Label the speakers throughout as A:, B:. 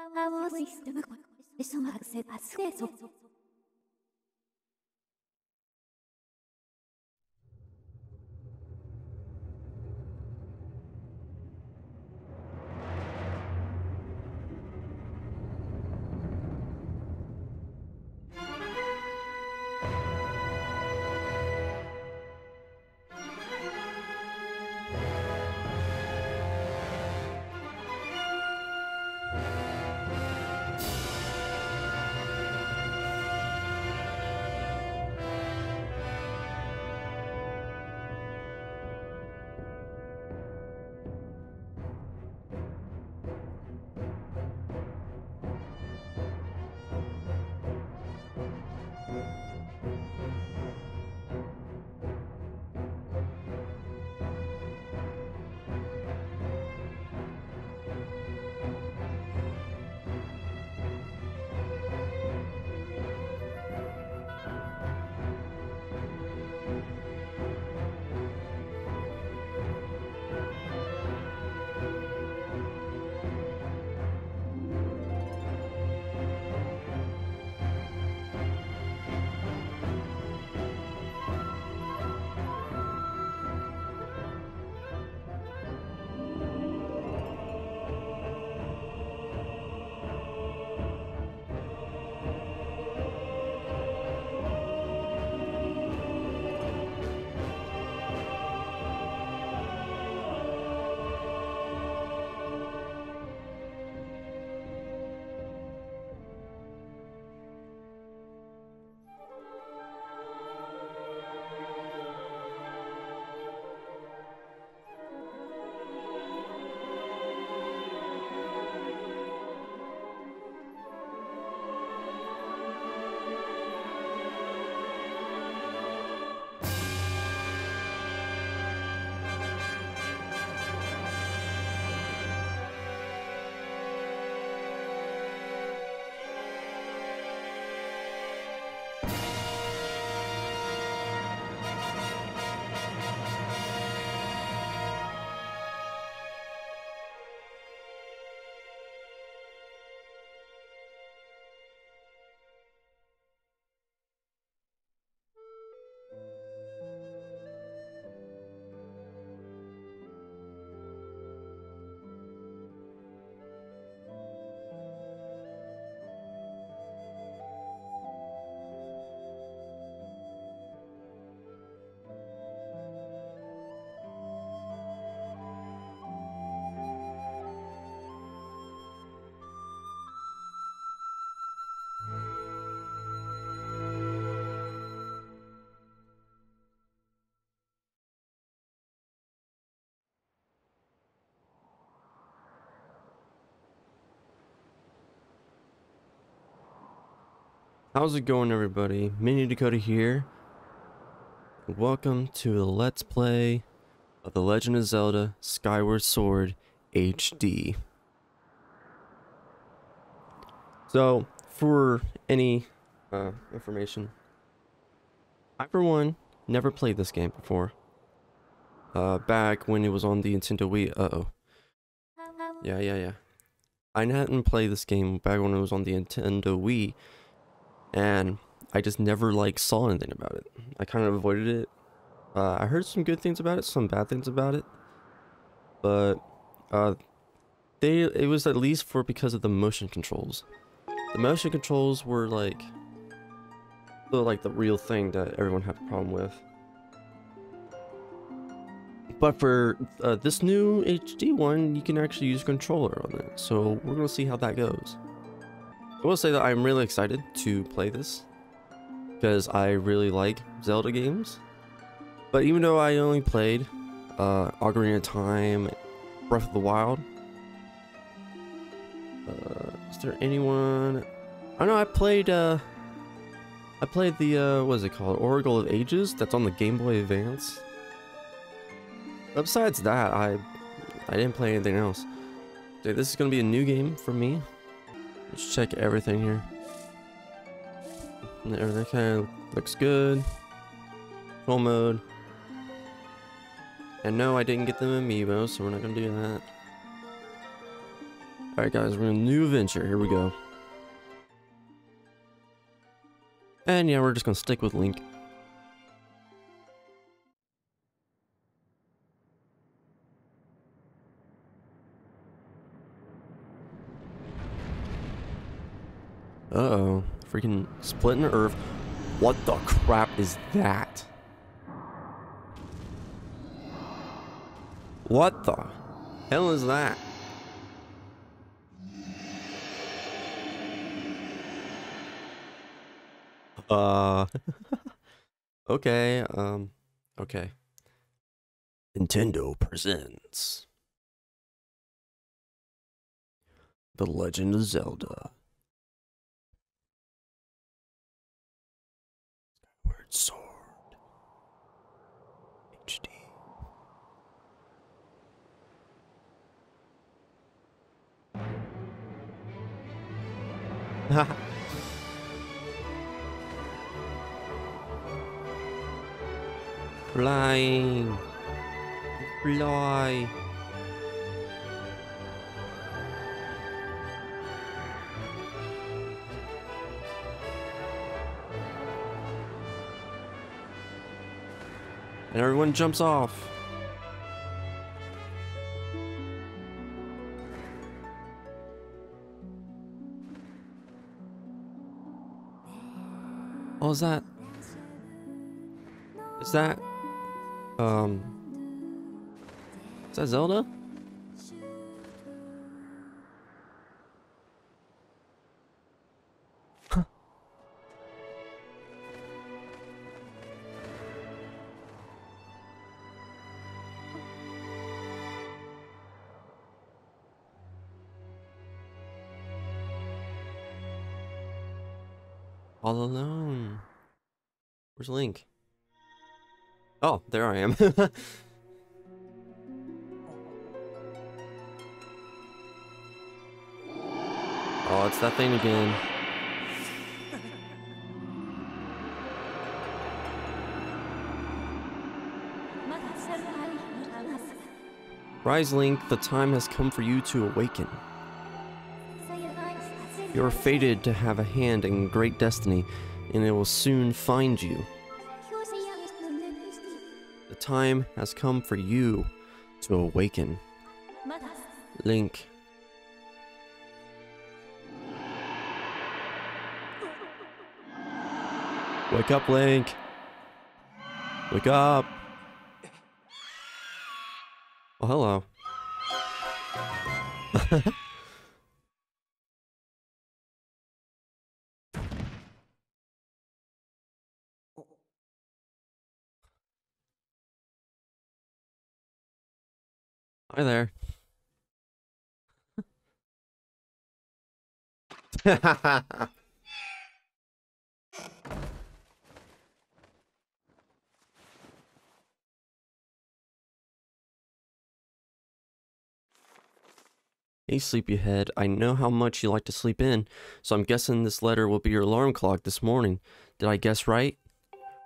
A: Our system is access acceso.
B: How's it going everybody? Mini Dakota here. Welcome to the Let's Play of The Legend of Zelda Skyward Sword HD. So, for any uh, information, I for one never played this game before. Uh, back when it was on the Nintendo Wii. Uh-oh. Yeah, yeah, yeah. I hadn't played this game back when it was on the Nintendo Wii and I just never like saw anything about it. I kind of avoided it. Uh, I heard some good things about it, some bad things about it, but uh, they it was at least for because of the motion controls. The motion controls were like the like the real thing that everyone had a problem with. But for uh, this new HD one, you can actually use a controller on it. So we're gonna see how that goes. I will say that I'm really excited to play this because I really like Zelda games. But even though I only played uh, Ocarina of Time, Breath of the Wild, uh, is there anyone? I know I played. Uh, I played the uh, what is it called? Oracle of Ages. That's on the Game Boy Advance. But besides that, I I didn't play anything else. Okay, this is gonna be a new game for me. Let's check everything here. Everything kind of looks good. Full mode. And no, I didn't get them amiibo, so we're not gonna do that. Alright guys, we're in a new adventure. Here we go. And yeah, we're just gonna stick with Link. Uh-oh. Freaking splitting earth. What the crap is that? What the hell is that? Uh. okay. Um. Okay. Nintendo presents The Legend of Zelda. Sword. HD. Flying. Fly. And everyone jumps off. Oh, is that? Is that? Um. Is that Zelda? Link? Oh, there I am. oh, it's that thing again. Rise, Link, the time has come for you to awaken. You are fated to have a hand in great destiny, and it will soon find you. Time has come for you to awaken. Link. Wake up, Link. Wake up. Oh, hello. Hi there. Hey, sleepyhead. I know how much you like to sleep in, so I'm guessing this letter will be your alarm clock this morning. Did I guess right?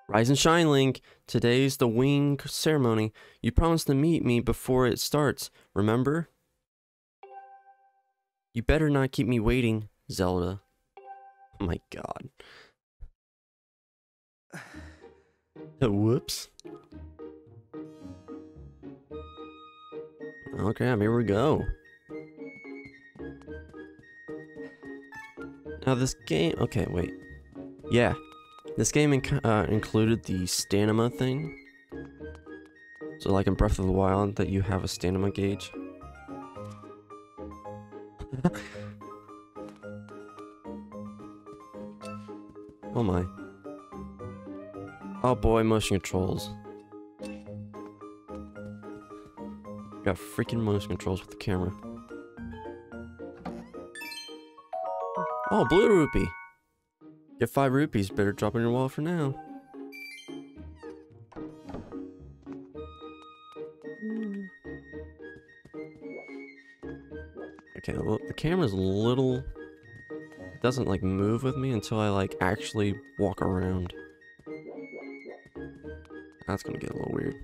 B: Rise and shine, Link. Today's the wing ceremony. You promised to meet me before it starts, remember? You better not keep me waiting, Zelda. Oh my god. Oh, whoops. Okay, here we go. Now this game, okay, wait. Yeah, this game inc uh, included the stamina thing. So like in Breath of the Wild, that you have a stamina gauge. oh my. Oh boy, motion controls. Got freaking motion controls with the camera. Oh, blue rupee. Get five rupees. Better drop in your wallet for now. Okay, well, the camera's a little... It doesn't, like, move with me until I, like, actually walk around. That's gonna get a little weird.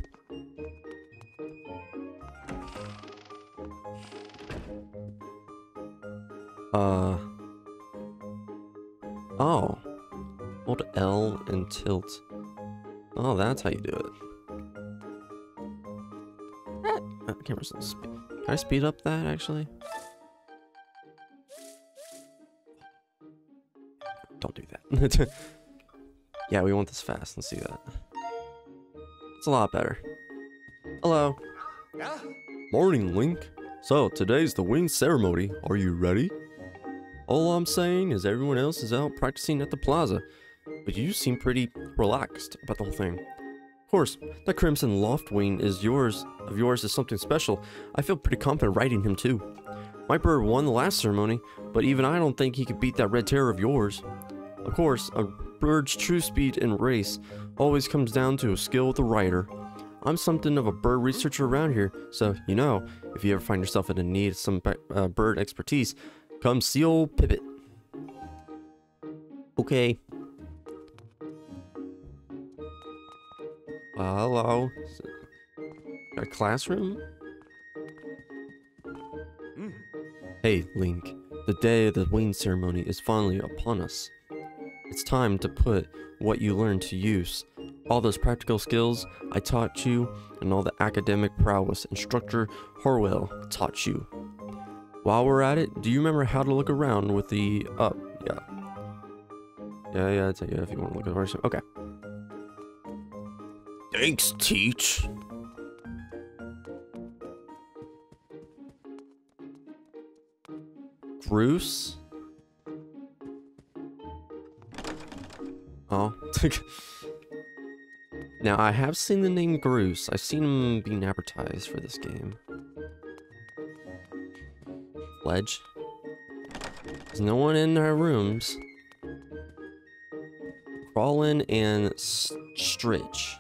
B: Uh. Tilt. Oh, that's how you do it. Uh, camera's on speed. Can I speed up that actually? Don't do that. yeah, we want this fast. Let's see that. It's a lot better. Hello. Morning, Link. So, today's the wing ceremony. Are you ready? All I'm saying is everyone else is out practicing at the plaza, but you seem pretty relaxed about the whole thing. Of course, that Crimson Loftwing is yours, of yours is something special. I feel pretty confident riding him too. My bird won the last ceremony, but even I don't think he could beat that Red Terror of yours. Of course, a bird's true speed in race always comes down to a skill with a rider. I'm something of a bird researcher around here, so you know, if you ever find yourself in a need of some uh, bird expertise, come see old Pipit. Okay. Uh, hello. A classroom? Hey, Link. The day of the wing ceremony is finally upon us. It's time to put what you learned to use. All those practical skills I taught you, and all the academic prowess Instructor Horwell taught you. While we're at it, do you remember how to look around with the up? yeah. Yeah, yeah, it's, yeah, if you want to look at the horse. Okay. Thanks, Teach. Groose? Oh. now, I have seen the name Groose. I've seen him being advertised for this game. Ledge. There's no one in our rooms. Crawl in and stretch.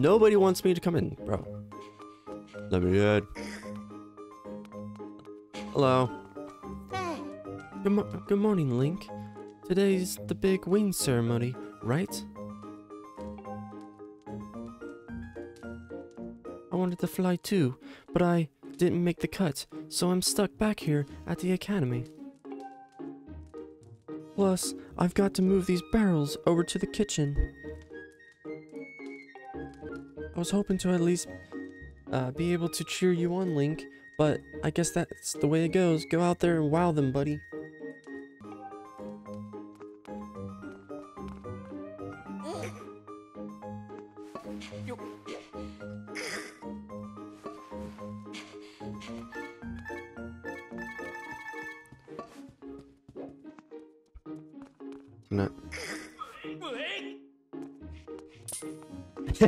B: Nobody wants me to come in, bro. Let me in. Hello. Good, mo good morning, Link. Today's the big wing ceremony, right? I wanted to fly too, but I didn't make the cut, so I'm stuck back here at the academy. Plus, I've got to move these barrels over to the kitchen. Was hoping to at least uh, be able to cheer you on, Link, but I guess that's the way it goes. Go out there and wow them, buddy.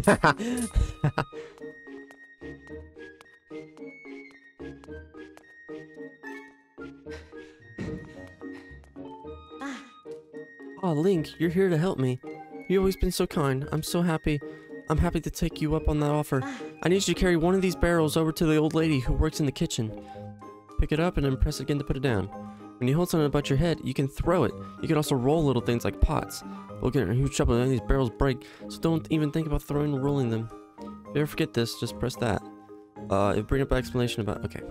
B: Ah. oh, Link, you're here to help me. You've always been so kind. I'm so happy. I'm happy to take you up on that offer. I need you to carry one of these barrels over to the old lady who works in the kitchen. Pick it up and then press it again to put it down. When you hold something above your head, you can throw it. You can also roll little things like pots. We'll get in huge trouble these barrels break, so don't even think about throwing or rolling them. If you ever forget this, just press that. Uh, it'll bring up an explanation about... Okay.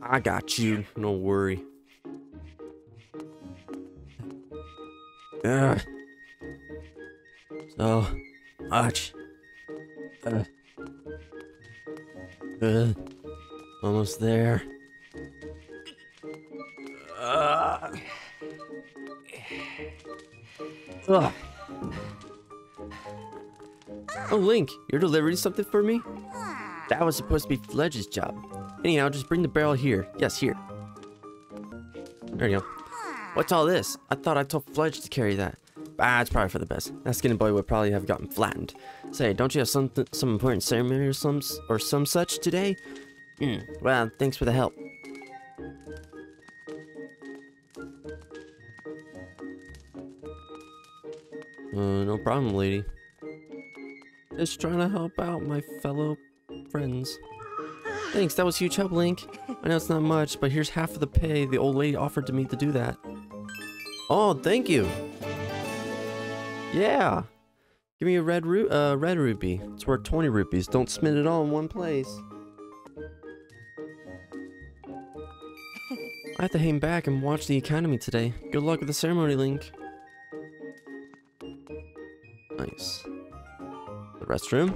B: I got you. No worry. Ugh. So much. Uh. Uh. Almost there. Ugh. Oh, Link, you're delivering something for me? That was supposed to be Fledge's job. Anyhow, just bring the barrel here. Yes, here. There you go. What's all this? I thought I told Fledge to carry that. Ah, it's probably for the best. That skinny boy would probably have gotten flattened. Say, don't you have some some important ceremony or some or some such today? Hmm. Well, thanks for the help. Uh, no problem, lady. Just trying to help out my fellow friends. Thanks, that was huge help, Link. I know it's not much, but here's half of the pay the old lady offered to me to do that. Oh, thank you. Yeah. Give me a red ru uh, red rupee. It's worth 20 rupees. Don't spend it all in one place. I have to hang back and watch the economy today. Good luck with the ceremony, Link. Restroom?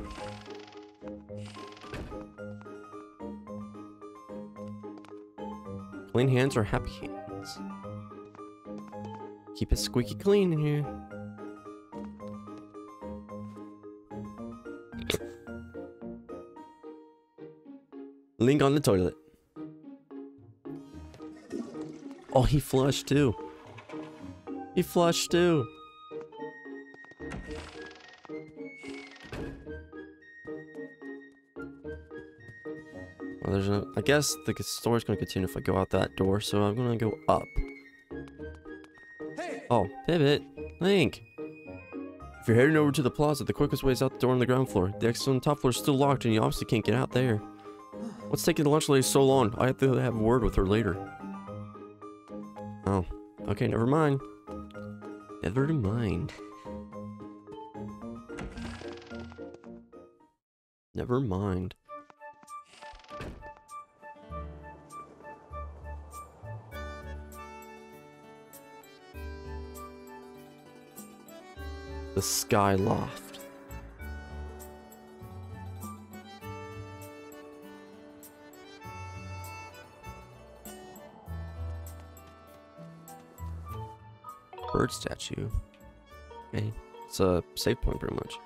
B: Clean hands or happy hands? Keep it squeaky clean in here. Link on the toilet. Oh, he flushed too. He flushed too. Well, there's a. I guess the story's gonna continue if I go out that door, so I'm gonna go up. Hey. Oh, Pipit. Link. If you're heading over to the plaza, the quickest way is out the door on the ground floor. The exit on the top floor is still locked, and you obviously can't get out there. What's taking the lunch lady so long? I have to have a word with her later. Oh, okay, never mind. Never mind. Never mind. The Skyloft. Bird statue. Okay, it's a save point pretty much.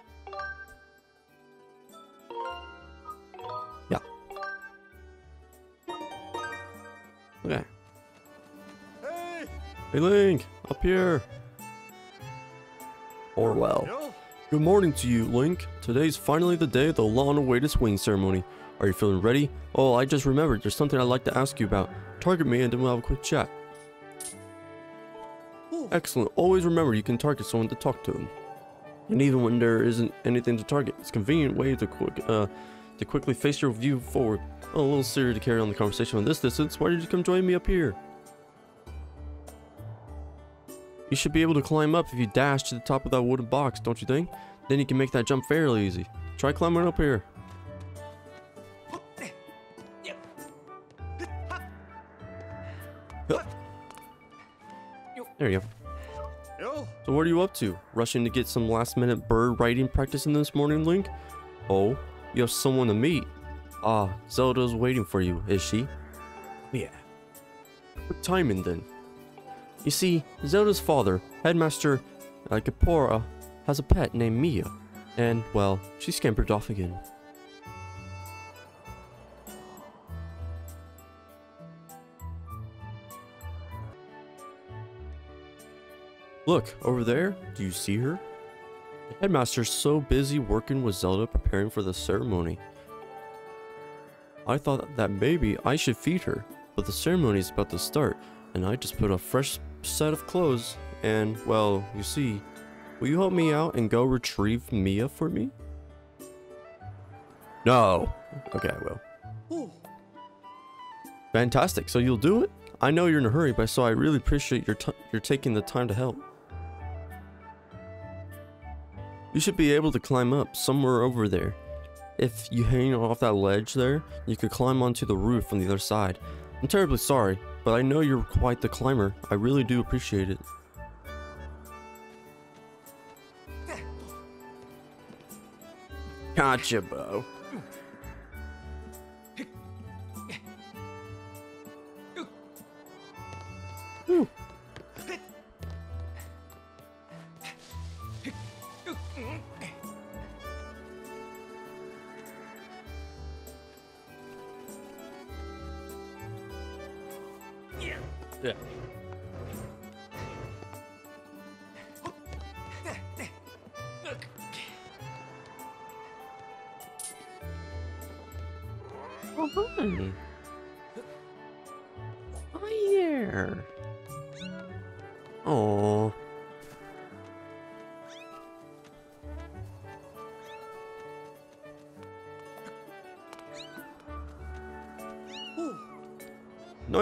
B: Yeah. Okay.
C: Hey!
B: Hey Link, up here. Orwell. Good morning to you, Link. Today's finally the day of the long-awaited swing ceremony. Are you feeling ready? Oh, I just remembered. There's something I'd like to ask you about. Target me and then we'll have a quick chat. Excellent. Always remember you can target someone to talk to them. And even when there isn't anything to target, it's a convenient way to quick, uh, to quickly face your view forward. Oh, a little serious to carry on the conversation from this distance. Why did you come join me up here? You should be able to climb up if you dash to the top of that wooden box, don't you think? Then you can make that jump fairly easy. Try climbing up here. There you go. So what are you up to? Rushing to get some last minute bird writing practice in this morning, Link? Oh, you have someone to meet. Ah, Zelda's waiting for you, is she? Yeah. Good timing then. You see, Zelda's father, Headmaster uh, has a pet named Mia. And, well, she scampered off again. Look, over there, do you see her? The headmaster's so busy working with Zelda preparing for the ceremony. I thought that maybe I should feed her, but the ceremony is about to start, and I just put a fresh set of clothes, and, well, you see, will you help me out and go retrieve Mia for me? No. Okay, I will.
C: Ooh.
B: Fantastic. So you'll do it? I know you're in a hurry, but so I really appreciate your your taking the time to help. You should be able to climb up somewhere over there. If you hang off that ledge there, you could climb onto the roof on the other side. I'm terribly sorry, but I know you're quite the climber. I really do appreciate it. Gotcha, Bo.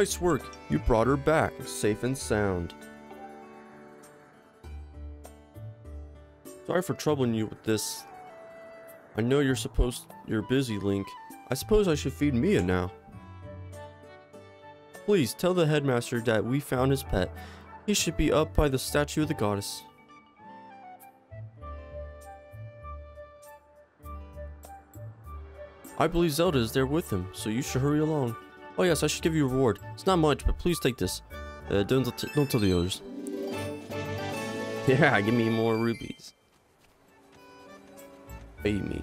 B: Nice work. You brought her back, safe and sound. Sorry for troubling you with this. I know you're supposed you're busy, Link. I suppose I should feed Mia now. Please tell the headmaster that we found his pet. He should be up by the statue of the goddess. I believe Zelda is there with him, so you should hurry along. Oh yes, I should give you a reward. It's not much, but please take this. Uh, don't, don't tell the others. Yeah, give me more rubies. Pay me.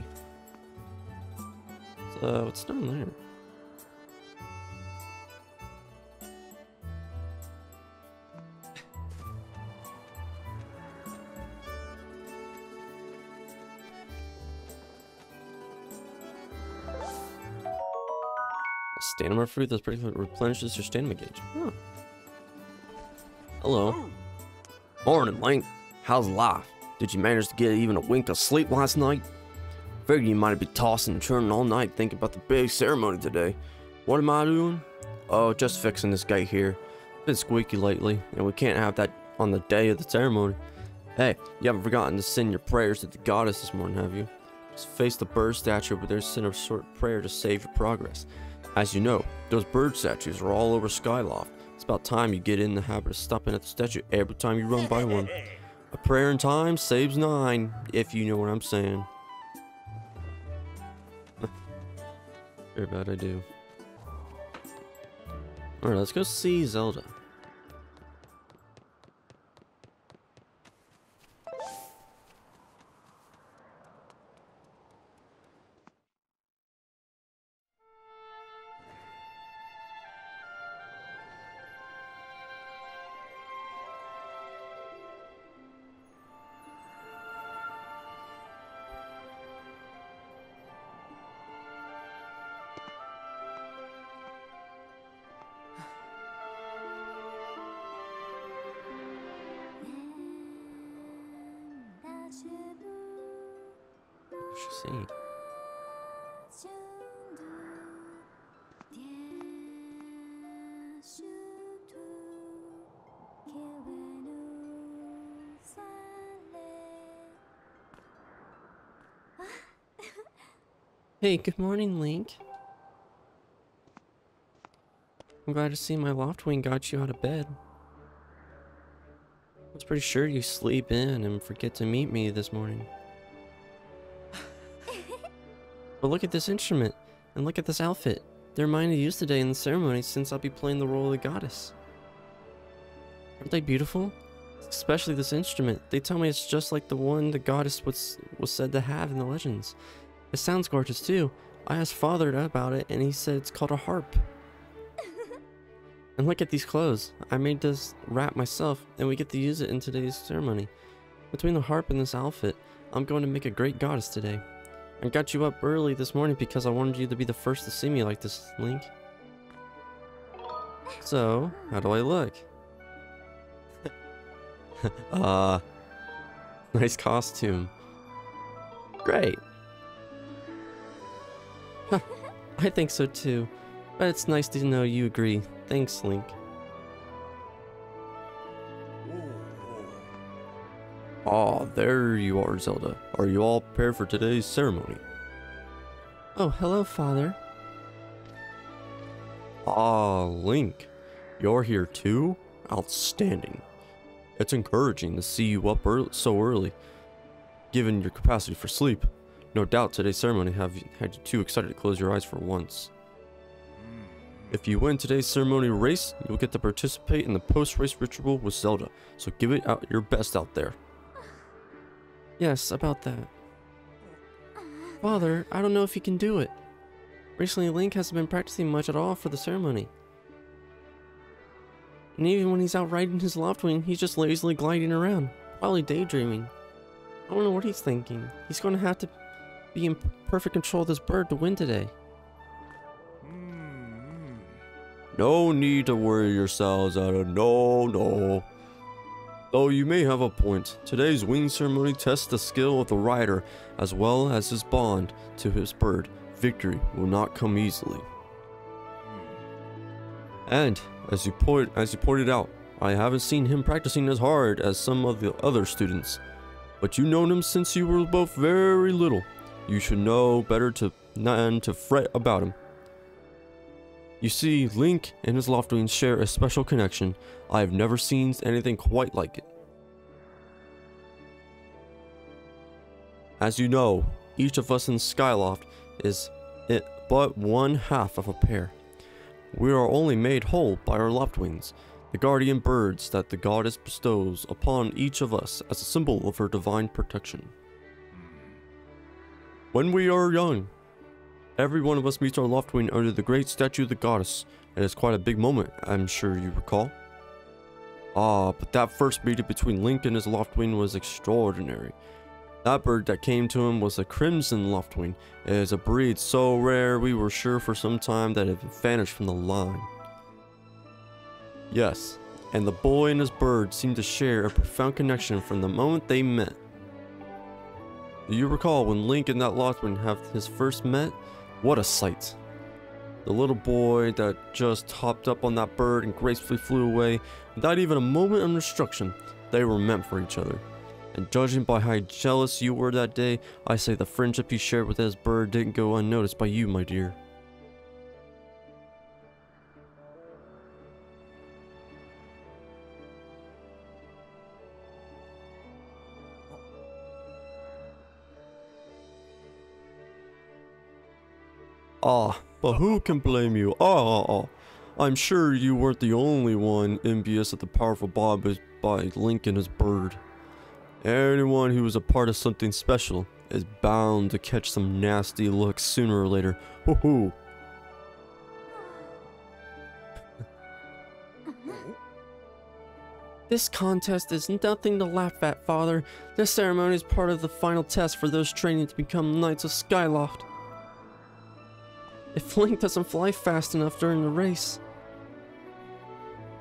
B: So, what's down there? Stamina fruit that's pretty replenishes your stamina gauge. Huh. Hello. Oh. Morning, Link. How's life? Did you manage to get even a wink of sleep last night? Figured you might be tossing and turning all night thinking about the big ceremony today. What am I doing? Oh, just fixing this gate here. Been squeaky lately, and we can't have that on the day of the ceremony. Hey, you haven't forgotten to send your prayers to the goddess this morning, have you? Just face the bird statue over there, send a short prayer to save your progress. As you know, those bird statues are all over Skyloft. It's about time you get in the habit of stopping at the statue every time you run by one. A prayer in time saves nine, if you know what I'm saying. Very bad I do. Alright, let's go see Zelda. She? Hey, good morning, Link. I'm glad to see my Loftwing got you out of bed. I was pretty sure you sleep in and forget to meet me this morning. But look at this instrument, and look at this outfit. They're mine to use today in the ceremony since I'll be playing the role of the goddess. Aren't they beautiful? Especially this instrument. They tell me it's just like the one the goddess was, was said to have in the legends. It sounds gorgeous too. I asked father about it and he said it's called a harp. and look at these clothes. I made this wrap myself and we get to use it in today's ceremony. Between the harp and this outfit, I'm going to make a great goddess today. I got you up early this morning because I wanted you to be the first to see me like this, Link. So, how do I look? uh, nice costume. Great. I think so too. But it's nice to know you agree. Thanks, Link. Ah, there you are, Zelda. Are you all prepared for today's ceremony? Oh, hello, Father. Ah, Link. You're here too? Outstanding. It's encouraging to see you up early, so early, given your capacity for sleep. No doubt today's ceremony have had you too excited to close your eyes for once. If you win today's ceremony race, you'll get to participate in the post-race ritual with Zelda, so give it out your best out there. Yes, about that. Father, I don't know if he can do it. Recently, Link hasn't been practicing much at all for the ceremony. And even when he's out riding his Loftwing, he's just lazily gliding around, probably daydreaming. I don't know what he's thinking. He's going to have to be in perfect control of this bird to win today. No need to worry yourselves out of no, no. Though you may have a point, today's wing ceremony tests the skill of the rider as well as his bond to his bird. Victory will not come easily. And as you point as you pointed out, I haven't seen him practicing as hard as some of the other students. But you known him since you were both very little. You should know better to than to fret about him. You see, Link and his Loftwings share a special connection. I have never seen anything quite like it. As you know, each of us in Skyloft is it but one half of a pair. We are only made whole by our Loftwings, the guardian birds that the goddess bestows upon each of us as a symbol of her divine protection. When we are young, every one of us meets our Loftwing under the great statue of the goddess. and It is quite a big moment, I'm sure you recall. Ah, but that first meeting between Link and his Loftwing was extraordinary. That bird that came to him was a crimson Loftwing. It is a breed so rare we were sure for some time that it had vanished from the line. Yes, and the boy and his bird seemed to share a profound connection from the moment they met. Do you recall when Link and that Loftwing have his first met? What a sight. The little boy that just hopped up on that bird and gracefully flew away without even a moment of instruction. They were meant for each other. And judging by how jealous you were that day, I say the friendship you shared with this bird didn't go unnoticed by you, my dear. Ah, but who can blame you? Ah, ah, ah. I'm sure you weren't the only one envious of the powerful Bob by and his bird. Anyone who is a part of something special is bound to catch some nasty looks sooner or later. Hoo hoo. This contest is nothing to laugh at, Father. This ceremony is part of the final test for those training to become Knights of Skyloft. If Link doesn't fly fast enough during the race?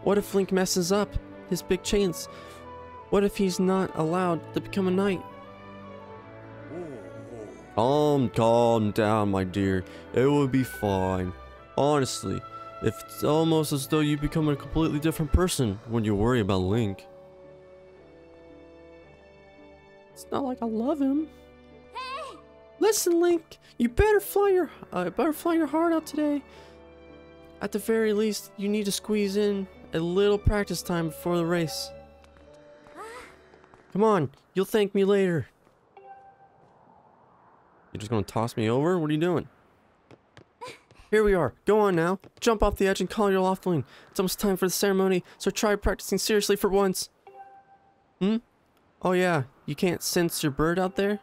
B: What if Link messes up? His big chance. What if he's not allowed to become a knight? Calm, calm down, my dear. It will be fine. Honestly, it's almost as though you become a completely different person when you worry about Link. It's not like I love him. Listen, Link, you better fly your uh, better fly your heart out today. At the very least, you need to squeeze in a little practice time before the race. Come on, you'll thank me later. You're just gonna toss me over? What are you doing? Here we are. Go on now. Jump off the edge and call your Loftwing. It's almost time for the ceremony, so try practicing seriously for once. Hmm? Oh yeah, you can't sense your bird out there?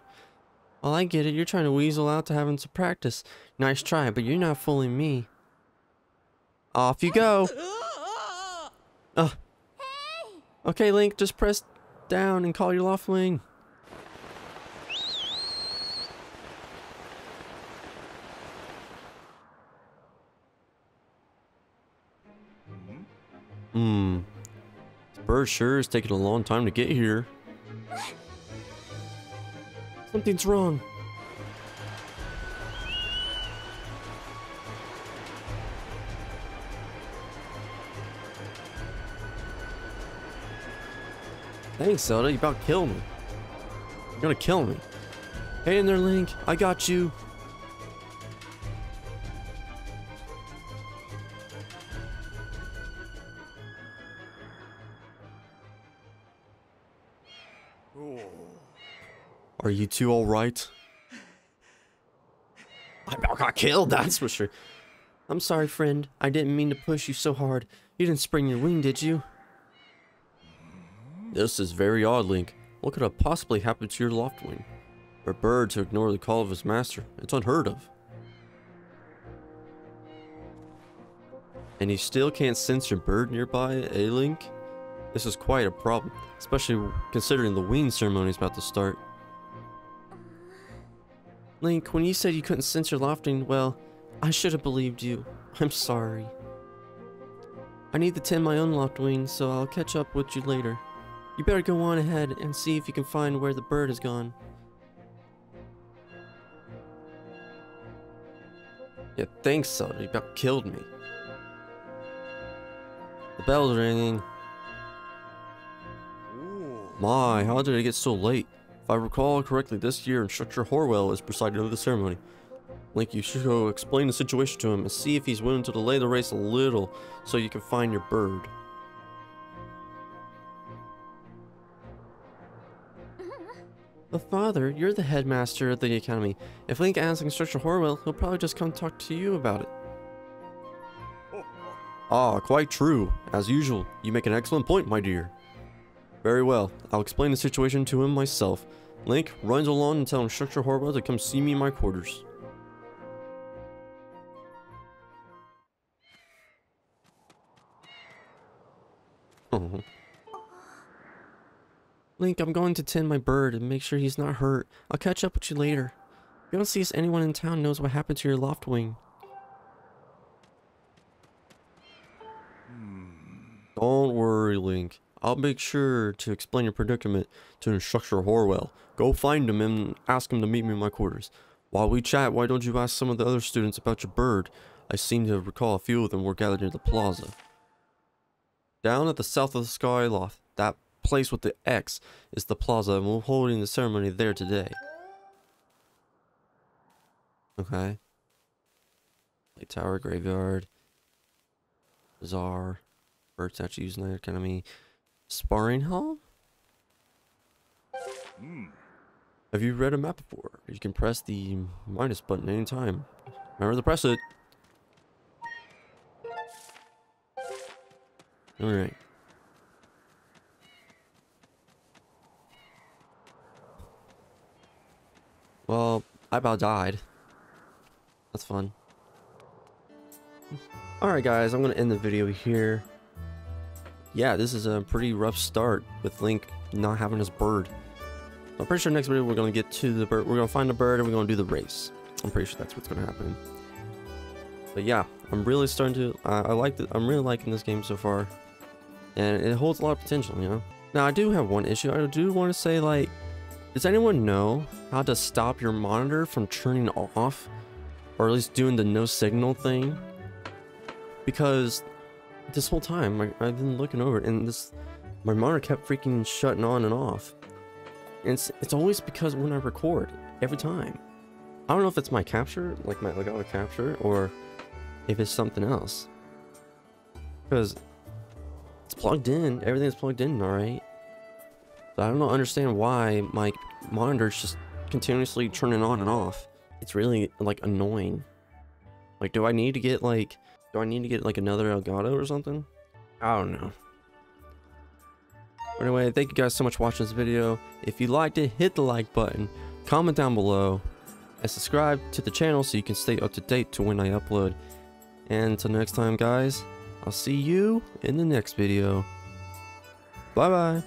B: Well, I get it. You're trying to weasel out to having some practice. Nice try, but you're not fooling me. Off you go. Oh. Okay, Link, just press down and call your Loftwing. Hmm. This bird sure is taking a long time to get here. Something's wrong. Thanks, Zelda. You about killed me. You're gonna kill me. Hey in there, Link. I got you. Are you two alright? I about got killed, that's for sure. I'm sorry, friend. I didn't mean to push you so hard. You didn't spring your wing, did you? This is very odd, Link. What could have possibly happened to your Loftwing? For a bird to ignore the call of his master. It's unheard of. And you still can't sense your bird nearby, eh, Link? This is quite a problem, especially considering the wing ceremony is about to start. Link, when you said you couldn't sense your Loftwing, well, I should have believed you. I'm sorry. I need to tend my own Loftwing, so I'll catch up with you later. You better go on ahead and see if you can find where the bird has gone. Yeah, thanks, Zelda. You about killed me. The bell's ringing. My, how did it get so late? If I recall correctly, this year Instructor Horwell is presiding over the ceremony. Link, you should go explain the situation to him and see if he's willing to delay the race a little so you can find your bird. But father, you're the headmaster of the academy. If Link asks Instructor Horwell, he'll probably just come talk to you about it.
C: Oh,
B: Ah, quite true. As usual, you make an excellent point, my dear. Very well, I'll explain the situation to him myself. Link, runs along and tell Instructor Horwell to come see me in my quarters. Oh. Link, I'm going to tend my bird and make sure he's not hurt. I'll catch up with you later. You don't see if anyone in town knows what happened to your Loftwing. Hmm. Don't worry, Link. I'll make sure to explain your predicament to Instructor Horwell. Go find him and ask him to meet me in my quarters. While we chat, why don't you ask some of the other students about your bird? I seem to recall a few of them were gathered near the plaza. Down at the south of the Skyloft, that place with the X is the plaza, and we're holding the ceremony there today. Okay. Light Tower Graveyard. Bazaar. Bird statues, Knight Academy. Sparring Hall?
C: Hmm.
B: Have you read a map before? You can press the minus button anytime. Remember to press it. Alright. Well, I about died. That's fun. Alright guys, I'm gonna end the video here. Yeah, this is a pretty rough start with Link not having his bird. I'm pretty sure next video we're gonna get to the bird. We're gonna find the bird and we're gonna do the race. I'm pretty sure that's what's gonna happen. But yeah, I'm really starting to. I like. I'm really liking this game so far, and it holds a lot of potential. You know. Now I do have one issue. I do want to say like, does anyone know how to stop your monitor from turning off, or at least doing the no signal thing? Because this whole time I, I've been looking over and this my monitor kept freaking shutting on and off. And it's, it's always because when I record, every time. I don't know if it's my capture, like my Elgato capture, or if it's something else. Because it's plugged in, everything's plugged in alright. But I don't know, understand why my monitor's just continuously turning on and off. It's really like annoying. Like, do I need to get like, do I need to get like another Elgato or something? I don't know. Anyway, thank you guys so much for watching this video. If you liked it, hit the like button, comment down below, and subscribe to the channel so you can stay up to date to when I upload. And until next time, guys, I'll see you in the next video. Bye bye.